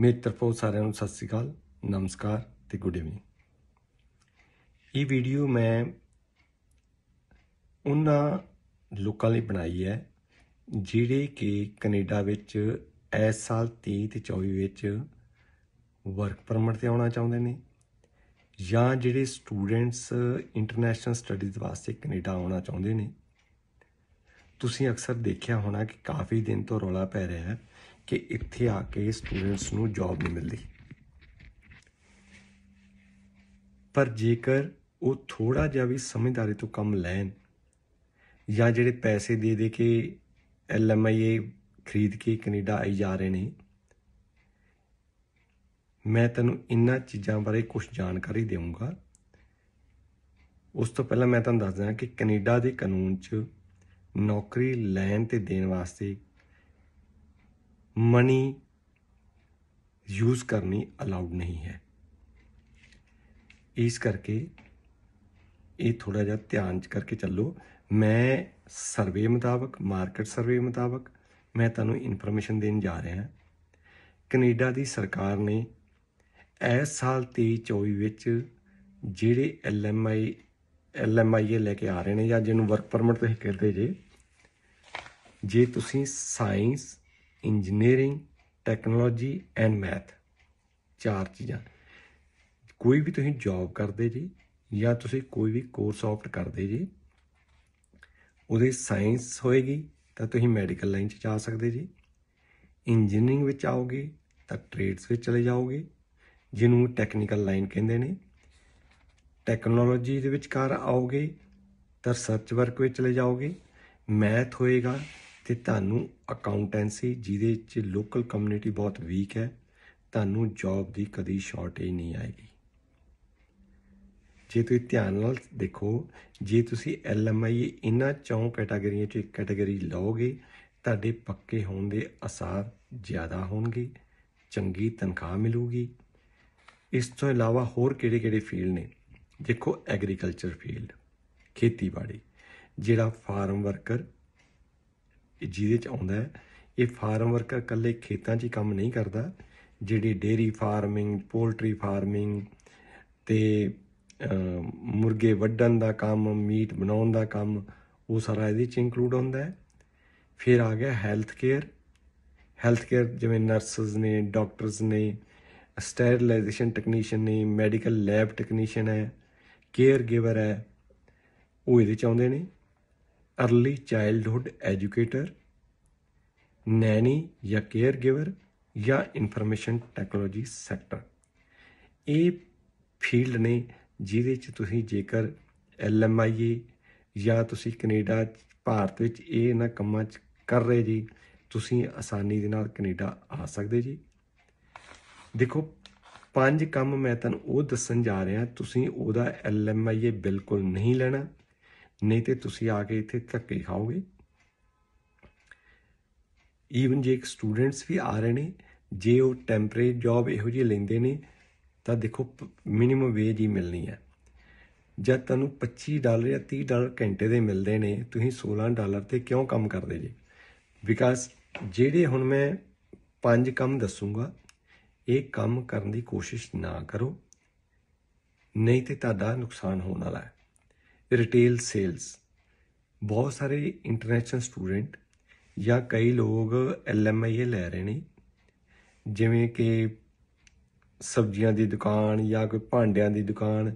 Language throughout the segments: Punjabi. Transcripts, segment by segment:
ਮੇਰੀ ਤਰਫੋਂ ਸਾਰਿਆਂ ਨੂੰ ਸਤਿ ਸ੍ਰੀ ਅਕਾਲ, ਨਮਸਕਾਰ ਤੇ ਗੁੱਡ ਇਵਨਿੰਗ ਇਹ ਵੀਡੀਓ ਮੈਂ ਉਹਨਾਂ ਲੋਕਾਂ ਲਈ ਬਣਾਈ ਹੈ, ਜਿਹੜੇ ਕਿ ਕੈਨੇਡਾ ਵਿੱਚ ਇਸ ਸਾਲ 23 ਤੇ 24 ਵਿੱਚ ਵਰਕ ਪਰਮਿਟ ਤੇ ਆਉਣਾ ਚਾਹੁੰਦੇ ਨੇ ਜਾਂ ਜਿਹੜੇ ਸਟੂਡੈਂਟਸ ਇੰਟਰਨੈਸ਼ਨਲ ਸਟੱਡੀਜ਼ ਵਾਸਤੇ ਕੈਨੇਡਾ ਆਉਣਾ ਚਾਹੁੰਦੇ ਨੇ। ਤੁਸੀਂ ਅਕਸਰ ਦੇਖਿਆ ਹੋਣਾ ਕਿ ਕਾਫੀ ਦਿਨ ਤੋਂ ਰੌਲਾ ਪੈ ਰਿਹਾ ਹੈ ਕਿ ਇੱਥੇ ਆ ਕੇ ਸਟੂਡੈਂਟਸ ਨੂੰ ਜੌਬ ਨਹੀਂ ਮਿਲਦੀ। ਪਰ ਜੇਕਰ ਉਹ ਥੋੜਾ ਜਿਹਾ ਵੀ ਸਮਝਦਾਰੀ ਤੋਂ ਕੰਮ ਲੈਣ ਜਾਂ ਜਿਹੜੇ ਪੈਸੇ ਦੇ ਦੇ ਕੇ ਐਲਐਮਆਈਏ ਖਰੀਦ ਕੇ ਕੈਨੇਡਾ ਆਈ ਜਾ ਰਹੇ ਨੇ, ਮੈਂ ਤੈਨੂੰ ਇਨ੍ਹਾਂ ਚੀਜ਼ਾਂ ਬਾਰੇ ਕੁਝ ਜਾਣਕਾਰੀ ਦੇਵਾਂਗਾ ਉਸ ਤੋਂ ਪਹਿਲਾਂ ਮੈਂ ਤੁਹਾਨੂੰ ਦੱਸਦਾ ਕਿ ਕੈਨੇਡਾ ਦੇ ਕਾਨੂੰਨ 'ਚ ਨੌਕਰੀ ਲੈਣ ਤੇ ਦੇਣ ਵਾਸਤੇ ਮਨੀ ਯੂਜ਼ ਕਰਨੀ ਅਲਾਉਡ ਨਹੀਂ ਹੈ। ਇਸ ਕਰਕੇ ਇਹ ਥੋੜਾ ਜਿਹਾ ਧਿਆਨ ਚ ਕਰਕੇ ਚੱਲੋ। ਮੈਂ ਸਰਵੇ ਮੁਤਾਬਕ ਮਾਰਕੀਟ ਸਰਵੇ ਮੁਤਾਬਕ ਮੈਂ ਤੁਹਾਨੂੰ ਇਨਫੋਰਮੇਸ਼ਨ ਦੇਣ ਜਾ ਰਿਹਾ ਹਾਂ। ਕੈਨੇਡਾ ਦੀ ਸਰਕਾਰ ਨੇ ਇਸ ਸਾਲ 23 24 ਵਿੱਚ ਜਿਹੜੇ ਐਲਐਮਆਈ ਐਲਐਮਆਈਏ ਲੈ ਕੇ ਆ ਰਹੇ ਨੇ ਜਾਂ ਜਿਹਨੂੰ ਵਰਕ ਪਰਮਿਟ ਤੁਸੀਂ ਕਹਿੰਦੇ ਜੇ। ਜੇ ਤੁਸੀਂ science engineering technology and math ਚਾਰ ਚੀਜ਼ਾਂ। ਕੋਈ ਵੀ ਤੁਸੀਂ ਜੌਬ ਕਰਦੇ ਜੀ ਜਾਂ ਤੁਸੀਂ ਕੋਈ ਵੀ ਕੋਰਸ ਆਫਟ ਕਰਦੇ ਜੀ, ਉਹਦੇ ਸਾਇੰਸ ਹੋਏਗੀ ਤਾਂ ਤੁਸੀਂ ਮੈਡੀਕਲ ਲਾਈਨ 'ਚ ਜਾ ਸਕਦੇ ਜੀ। ਇੰਜੀਨੀਅਰਿੰਗ ਵਿੱਚ ਆਓਗੇ ਤਾਂ ਟ੍ਰੇਡਸ ਵਿੱਚ ਚਲੇ ਜਾਓਗੇ, ਜਿਹਨੂੰ ਟੈਕਨੀਕਲ ਲਾਈਨ ਕਹਿੰਦੇ ਨੇ। ਟੈਕਨੋਲੋਜੀ ਦੇ ਵਿਚਕਾਰ ਆਓਗੇ ਤਾਂ ਰਿਸਰਚ ਵਰਕ ਵਿੱਚ ਚਲੇ ਜਾਓਗੇ। ਮੈਥ ਹੋਏਗਾ ਤੇ ਤੁਹਾਨੂੰ ਅਕਾਊਂਟੈਂਸੀ ਜਿਹਦੇ ਵਿੱਚ ਲੋਕਲ ਕਮਿਊਨਿਟੀ ਬਹੁਤ ਵੀਕ ਹੈ, ਤੁਹਾਨੂੰ ਜੌਬ ਦੀ ਕਦੀ ਸ਼ਾਰਟੇਜ ਨਹੀਂ ਆਏਗੀ। ਜੇ ਤੁਸੀਂ ਧਿਆਨ ਨਾਲ ਦੇਖੋ, ਜੇ ਤੁਸੀਂ ਐਲਐਮਆਈ ਇਹਨਾਂ ਚੌਂ ਕੈਟਾਗਰੀਆਂ ਚੋਂ ਇੱਕ ਕੈਟਾਗਰੀ ਲਓਗੇ, ਤੁਹਾਡੇ ਪੱਕੇ ਹੋਣ ਦੇ ਅਸਾਰ ਜ਼ਿਆਦਾ ਹੋਣਗੇ, ਚੰਗੀ ਤਨਖਾਹ ਮਿਲੂਗੀ। ਇਸ ਤੋਂ ਇਲਾਵਾ ਹੋਰ ਕਿਹੜੇ-ਕਿਹੜੇ ਫੀਲਡ ਨੇ? ਦੇਖੋ ਐਗਰੀਕਲਚਰ ਫੀਲਡ, ਖੇਤੀਬਾੜੀ, ਜਿਹੜਾ ਫਾਰਮ ਵਰਕਰ ਜਿਹਦੇ ਚ ਆਉਂਦਾ ਹੈ, ਇਹ ਫਾਰਮ ਵਰਕਰ ਇਕੱਲੇ ਖੇਤਾਂ 'ਚ ਹੀ ਕੰਮ ਨਹੀਂ ਕਰਦਾ, ਜਿਹੜੀ ਡੇਰੀ ਫਾਰਮਿੰਗ, ਪੋਲਟਰੀ ਫਾਰਮਿੰਗ ਤੇ ਮੁਰਗੇ ਵੱਢਣ ਦਾ ਕੰਮ, ਮੀਟ ਬਣਾਉਣ ਦਾ ਕੰਮ, ਉਹ ਸਾਰਾ ਇਹਦੇ ਚ ਇਨਕਲੂਡ ਹੁੰਦਾ ਹੈ। ਫਿਰ ਆ ਗਿਆ ਹੈਲਥ ਕੇਅਰ ਹੈਲਥ ਕੇਅਰ ਜਿਵੇਂ ਨਰਸਸ ਨੇ ਡਾਕਟਰਸ ਨੇ ਸਟੈਰਿਲਾਈਜੇਸ਼ਨ ਟੈਕਨੀਸ਼ੀਅਨ ਨੇ ਮੈਡੀਕਲ ਲੈਬ ਟੈਕਨੀਸ਼ੀਅਨ ਹੈ। ਕੇਅਰ ਗਿਵਰ ਹੈ। ਉਹ ਇਹਦੇ ਚ ਆਉਂਦੇ ਨੇ। अर्ਲੀ ਚਾਈਲਡਹੁੱਡ ਐਜੂਕੇਟਰ ਨੈਨੀ ਜਾਂ ਕੇਅਰ ਗਿਵਰ ਜਾਂ ਇਨਫੋਰਮੇਸ਼ਨ ਟੈਕਨੋਲੋਜੀ ਸੈਕਟਰ ਇਹ ਫੀਲਡ ਨੇ ਜਿਹਦੇ ਚ ਤੁਸੀਂ ਜੇਕਰ ਐਲਐਮਆਈਏ ਜਾਂ ਤੁਸੀਂ ਕੈਨੇਡਾ ਭਾਰਤ ਵਿੱਚ ਇਹ ਇਹਨਾਂ ਕੰਮਾਂ ਚ ਕਰ ਰਹੇ ਜੀ, ਤੁਸੀਂ ਆਸਾਨੀ ਦੇ ਨਾਲ ਕੈਨੇਡਾ ਆ ਸਕਦੇ ਜੀ। ਦੇਖੋ ਪੰਜ ਕੰਮ ਮੈਂ ਤੁਹਾਨੂੰ ਉਹ ਦੱਸਣ ਜਾ ਰਿਹਾ, ਤੁਸੀਂ ਉਹਦਾ ਐਲਐਮਆਈਏ ਬਿਲਕੁਲ ਨਹੀਂ ਲੈਣਾ, ਨਹੀਂ ਤੇ ਤੁਸੀਂ ਆ ਕੇ ਇੱਥੇ ਧੱਕੇ ਖਾਓਗੇ। ਈਵਨ ਜੇ ਇੱਕ ਸਟੂਡੈਂਟਸ ਵੀ ਆ ਰਹੇ ਨੇ, ਜੇ ਉਹ ਟੈਂਪਰੇਰੀ ਜੌਬ ਇਹੋ ਜਿਹੀ ਲੈਂਦੇ ਨੇ, ਤਾਂ ਦੇਖੋ ਮਿਨੀਮਮ ਵੇਜ ਹੀ ਮਿਲਣੀ ਹੈ। ਜਦ ਤੁਹਾਨੂੰ 25 ਡਾਲਰ ਜਾਂ 30 ਡਾਲਰ ਘੰਟੇ ਦੇ ਮਿਲਦੇ ਨੇ, ਤੁਸੀਂ 16 ਡਾਲਰ ਤੇ ਕਿਉਂ ਕੰਮ ਕਰਦੇ ਜੀ? ਬਿਕਾਜ਼ ਜਿਹੜੇ ਹੁਣ ਮੈਂ ਪੰਜ ਕੰਮ ਦੱਸੂਗਾ ਇਹ ਕੰਮ ਕਰਨ ਦੀ ਕੋਸ਼ਿਸ਼ ਨਾ ਕਰੋ। ਨਹੀਂ ਤੇ ਤੁਹਾਡਾ ਨੁਕਸਾਨ ਹੋਣ ਵਾਲਾ ਹੈ। ਰਿਟੇਲ ਸੇਲਸ ਬਹੁਤ ਸਾਰੇ ਇੰਟਰਨੈਸ਼ਨਲ ਸਟੂਡੈਂਟ ਜਾਂ ਕਈ ਲੋਕ ਐਲਐਮਆਈਏ ਲੈ ਰਹੇ ਨੇ। ਜਿਵੇਂ ਕਿ ਸਬਜ਼ੀਆਂ ਦੀ ਦੁਕਾਨ ਜਾਂ ਕੋਈ ਭਾਂਡਿਆਂ ਦੀ ਦੁਕਾਨ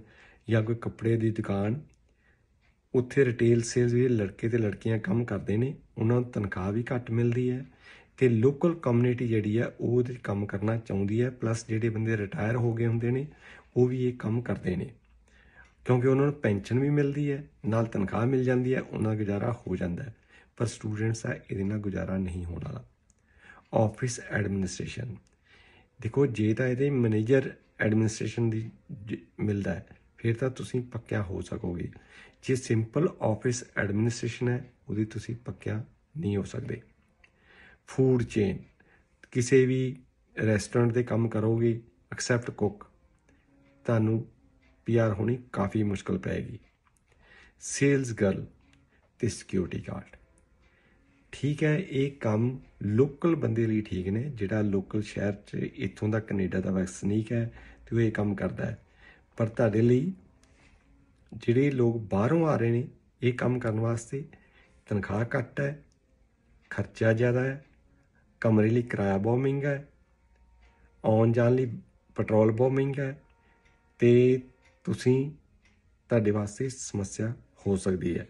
ਜਾਂ ਕੋਈ ਕੱਪੜੇ ਦੀ ਦੁਕਾਨ। ਉੱਥੇ ਰਿਟੇਲ ਸੇਲਸ ਵੀ ਲੜਕੇ ਤੇ ਲੜਕੀਆਂ ਕੰਮ ਕਰਦੇ ਨੇ। ਉਹਨਾਂ ਨੂੰ ਤਨਖਾਹ ਵੀ ਘੱਟ ਮਿਲਦੀ ਹੈ। ਤੇ ਲੋਕਲ ਕਮਿਊਨਿਟੀ ਜਿਹੜੀ ਹੈ ਉਹ ਉਹਦੇ ਕੰਮ ਕਰਨਾ ਚਾਹੁੰਦੀ ਹੈ ਪਲੱਸ ਜਿਹੜੇ ਬੰਦੇ ਰਿਟਾਇਰ ਹੋ ਗਏ ਹੁੰਦੇ ਨੇ, ਉਹ ਵੀ ਇਹ ਕੰਮ ਕਰਦੇ ਨੇ। ਕਿਉਂਕਿ ਉਹਨਾਂ ਨੂੰ ਪੈਨਸ਼ਨ ਵੀ ਮਿਲਦੀ ਹੈ ਨਾਲ ਤਨਖਾਹ ਮਿਲ ਜਾਂਦੀ ਹੈ ਉਹਨਾਂ ਦਾ ਗੁਜ਼ਾਰਾ ਹੋ ਜਾਂਦਾ ਹੈ। ਪਰ ਸਟੂਡੈਂਟਸ ਆ, ਇਹਦੇ ਨਾਲ ਗੁਜ਼ਾਰਾ ਨਹੀਂ ਹੋਣ ਵਾਲਾ। ਆਫਿਸ ਐਡਮਿਨਿਸਟ੍ਰੇਸ਼ਨ ਦੇਖੋ, ਜੇ ਤਾਂ ਇਹਦੇ ਮੈਨੇਜਰ ਐਡਮਿਨਿਸਟ੍ਰੇਸ਼ਨ ਦੀ ਮਿਲਦਾ ਹੈ, ਫਿਰ ਤਾਂ ਤੁਸੀਂ ਪੱਕਿਆ ਹੋ ਸਕੋਗੇ। ਜੇ ਸਿੰਪਲ ਆਫਿਸ ਐਡਮਿਨਿਸਟ੍ਰੇਸ਼ਨ ਹੈ, ਉਹਦੀ ਤੁਸੀਂ ਪੱਕਿਆ ਨਹੀਂ ਹੋ ਸਕਦੇ। Food chain. ਕਿਸੇ ਵੀ ਰੈਸਟੋਰੈਂਟ ਦੇ ਕੰਮ ਕਰੋਗੇ ਐਕਸੈਪਟ ਕੁੱਕ ਤੁਹਾਨੂੰ ਪੀਆਰ ਹੋਣੀ ਕਾਫੀ ਮੁਸ਼ਕਲ ਪਏਗੀ। ਸੇਲਸ ਗਰਲ ਤੇ ਸਿਕਿਉਰਿਟੀ ਗਾਰਡ ਠੀਕ ਹੈ, ਇਹ ਕੰਮ ਲੋਕਲ ਬੰਦੇ ਲਈ ਠੀਕ ਨੇ, ਜਿਹੜਾ ਲੋਕਲ ਸ਼ਹਿਰ 'ਚ ਇੱਥੋਂ ਦਾ ਕੈਨੇਡਾ ਦਾ ਵਸਨੀਕ ਹੈ ਤੇ ਉਹ ਇਹ ਕੰਮ ਕਰਦਾ ਹੈ। ਪਰ ਤੁਹਾਡੇ ਲਈ ਜਿਹੜੇ ਲੋਕ ਬਾਹਰੋਂ ਆ ਰਹੇ ਨੇ, ਇਹ ਕੰਮ ਕਰਨ ਵਾਸਤੇ ਤਨਖਾਹ ਘੱਟ ਹੈ, ਖਰਚਾ ਜ਼ਿਆਦਾ ਹੈ ਕਮਰੇ ਲਈ ਕਿਰਾਇਆ ਬਹੁਤ ਮਹਿੰਗਾ ਹੈ, ਆਉਣ ਜਾਣ ਲਈ ਪੈਟਰੋਲ ਬਹੁਤ ਮਹਿੰਗਾ ਹੈ ਤੇ ਤੁਸੀਂ ਤੁਹਾਡੇ ਵਾਸਤੇ ਸਮੱਸਿਆ ਹੋ ਸਕਦੀ ਹੈ।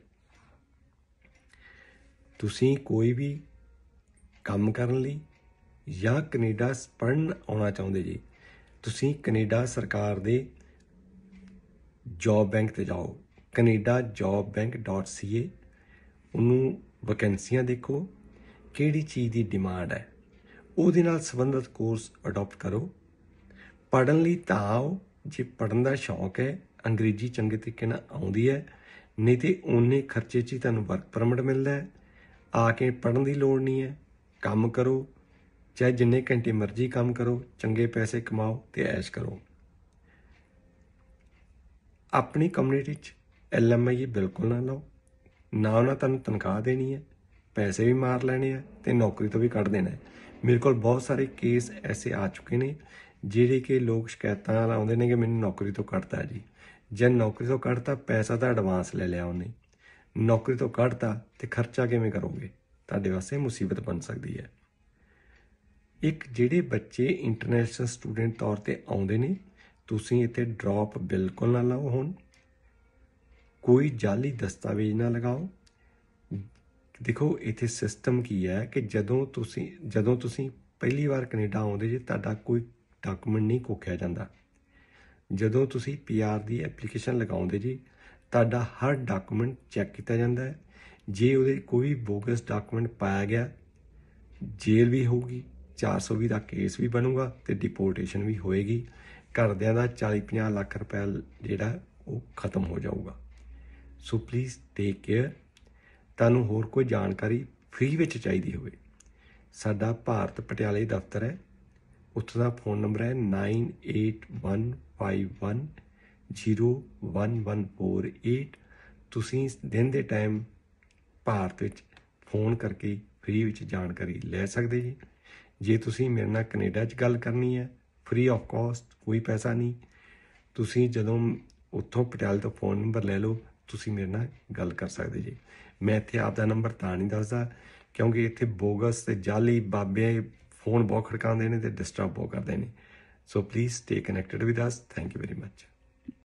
ਤੁਸੀਂ ਕੋਈ ਵੀ ਕੰਮ ਕਰਨ ਲਈ ਜਾਂ ਕੈਨੇਡਾ ਪੜਨ ਆਉਣਾ ਚਾਹੁੰਦੇ ਜੀ, ਤੁਸੀਂ ਕੈਨੇਡਾ ਸਰਕਾਰ ਦੇ ਜੌਬ ਬੈਂਕ ਤੇ ਜਾਓ। canadajobbank.ca ਉਹਨੂੰ ਵੈਕੈਂਸੀਆਂ ਦੇਖੋ ਕਿਹੜੀ ਚੀਜ਼ ਦੀ ਡਿਮਾਂਡ ਹੈ, ਉਹਦੇ ਨਾਲ ਸੰਬੰਧਿਤ ਕੋਰਸ ਅਡਾਪਟ ਕਰੋ। ਪੜਨ ਲਈ ਤਾਂ ਆਓ, ਜੇ ਪੜਨ ਦਾ ਸ਼ੌਂਕ ਹੈ, ਅੰਗਰੇਜ਼ੀ ਚੰਗੇ ਤਰੀਕੇ ਨਾਲ ਆਉਂਦੀ ਹੈ, ਨਹੀਂ ਤੇ ਉਹਨੇ ਖਰਚੇ 'ਚ ਹੀ ਤੁਹਾਨੂੰ ਵਰਕ ਪਰਮਿਟ ਮਿਲਦਾ ਹੈ। ਆ ਕੇ ਪੜਨ ਦੀ ਲੋੜ ਨਹੀਂ ਹੈ, ਕੰਮ ਕਰੋ, ਚਾਹੇ ਜਿੰਨੇ ਘੰਟੇ ਮਰਜ਼ੀ ਕੰਮ ਕਰੋ, ਚੰਗੇ ਪੈਸੇ ਕਮਾਓ ਤੇ ਐਸ਼ ਕਰੋ। ਆਪਣੀ ਕਮਿਊਨਿਟੀ 'ਚ ਐਲਐਮਆਈ ਬਿਲਕੁਲ ਨਾ ਲਓ, ਨਾ ਉਹਨਾਂ ਤੁਹਾਨੂੰ ਤਨਖਾਹ ਦੇਣੀ ਹੈ ਪੈਸੇ ਵੀ ਮਾਰ ਲੈਣੇ ਆ ਤੇ ਨੌਕਰੀ ਤੋਂ ਵੀ ਕੱਢ ਦੇਣਾ ਹੈ। ਮੇਰੇ ਕੋਲ ਬਹੁਤ ਸਾਰੇ ਕੇਸ ਐਸੇ ਆ ਚੁੱਕੇ ਨੇ, ਜਿਹੜੇ ਕਿ ਲੋਕ ਸ਼ਿਕਾਇਤਾਂ ਨਾਲ ਆਉਂਦੇ ਨੇ ਕਿ ਮੈਨੂੰ ਨੌਕਰੀ ਤੋਂ ਕੱਢਤਾ ਜੀ। ਜੇ ਨੌਕਰੀ ਤੋਂ ਕੱਢਤਾ, ਪੈਸਾ ਤਾਂ ਐਡਵਾਂਸ ਲੈ ਲਿਆ ਉਹਨੇ। ਨੌਕਰੀ ਤੋਂ ਕੱਢਤਾ ਤੇ ਖਰਚਾ ਕਿਵੇਂ ਕਰੋਗੇ? ਤੁਹਾਡੇ ਵਾਸਤੇ ਮੁਸੀਬਤ ਬਣ ਸਕਦੀ ਹੈ। ਇੱਕ ਜਿਹੜੇ ਬੱਚੇ ਇੰਟਰਨੈਸ਼ਨਲ ਸਟੂਡੈਂਟ ਤੌਰ ਤੇ ਆਉਂਦੇ ਨੇ, ਤੁਸੀਂ ਇੱਥੇ ਡ੍ਰੌਪ ਬਿਲਕੁਲ ਨਾ ਲਾਓ ਹੁਣ। ਕੋਈ ਜਾਲੀ ਦਸਤਾਵੇਜ਼ ਨਾ ਲਗਾਓ। ਦੇਖੋ, ਇੱਥੇ ਸਿਸਟਮ ਕੀ ਹੈ ਕਿ ਜਦੋਂ ਤੁਸੀਂ ਜਦੋਂ ਤੁਸੀਂ ਪਹਿਲੀ ਵਾਰ ਕੈਨੇਡਾ ਆਉਂਦੇ ਜੇ, ਤੁਹਾਡਾ ਕੋਈ ਡਾਕੂਮੈਂਟ ਨਹੀਂ ਕੋਖਿਆ ਜਾਂਦਾ। ਜਦੋਂ ਤੁਸੀਂ ਪੀਆਰ ਦੀ ਐਪਲੀਕੇਸ਼ਨ ਲਗਾਉਂਦੇ ਜੀ, ਤੁਹਾਡਾ ਹਰ ਡਾਕੂਮੈਂਟ ਚੈੱਕ ਕੀਤਾ ਜਾਂਦਾ ਹੈ। ਜੇ ਉਹਦੇ ਕੋਈ ਬੋਗਸ ਡਾਕੂਮੈਂਟ ਪਾਇਆ ਗਿਆ, ਜੇਲ੍ਹ ਵੀ ਹੋਊਗੀ 420 ਦਾ ਕੇਸ ਵੀ ਬਣੂਗਾ ਤੇ ਡਿਪੋਰਟੇਸ਼ਨ ਵੀ ਹੋਏਗੀ। ਘਰਦਿਆਂ ਦਾ 40-50 ਲੱਖ ਰੁਪਏ ਜਿਹੜਾ ਉਹ ਖਤਮ ਹੋ ਜਾਊਗਾ। ਸੋ ਪਲੀਜ਼ ਟੇਕ ਕੇਅਰ ਤੁਹਾਨੂੰ ਹੋਰ ਕੋਈ ਜਾਣਕਾਰੀ ਫ੍ਰੀ ਵਿੱਚ ਚਾਹੀਦੀ ਹੋਵੇ। ਸਾਡਾ ਭਾਰਤ ਪਟਿਆਲੇ ਦਫ਼ਤਰ ਹੈ। ਉੱਥੋਂ ਦਾ ਫੋਨ ਨੰਬਰ ਹੈ 9815101148 ਤੁਸੀਂ ਦਿਨ ਦੇ ਟਾਈਮ ਭਾਰਤ ਵਿੱਚ ਫੋਨ ਕਰਕੇ ਫ੍ਰੀ ਵਿੱਚ ਜਾਣਕਾਰੀ ਲੈ ਸਕਦੇ ਜੀ। ਜੇ ਤੁਸੀਂ ਮੇਰੇ ਨਾਲ ਕੈਨੇਡਾ 'ਚ ਗੱਲ ਕਰਨੀ ਹੈ ਫ੍ਰੀ ਆਫ ਕਾਸਟ ਕੋਈ ਪੈਸਾ ਨਹੀਂ। ਤੁਸੀਂ ਜਦੋਂ ਉੱਥੋਂ ਪਟਿਆਲੇ ਤੋਂ ਫੋਨ ਨੰਬਰ ਲੈ ਲਓ ਤੁਸੀਂ ਮੇਰੇ ਨਾਲ ਗੱਲ ਕਰ ਸਕਦੇ ਜੀ। ਮੈਂ ਇੱਥੇ ਆਪ ਦਾ ਨੰਬਰ ਤਾਂ ਨਹੀਂ ਦੱਸਦਾ, ਕਿਉਂਕਿ ਇੱਥੇ ਬੋਗਸ ਤੇ ਜਾਲੀ ਬਾਬੇ ਫੋਨ ਬਹੁਤ ਖੜਕਾਉਂਦੇ ਨੇ ਤੇ ਡਿਸਟਰਬ ਬਹੁਤ ਕਰਦੇ ਨੇ। So please stay connected with us thank you very much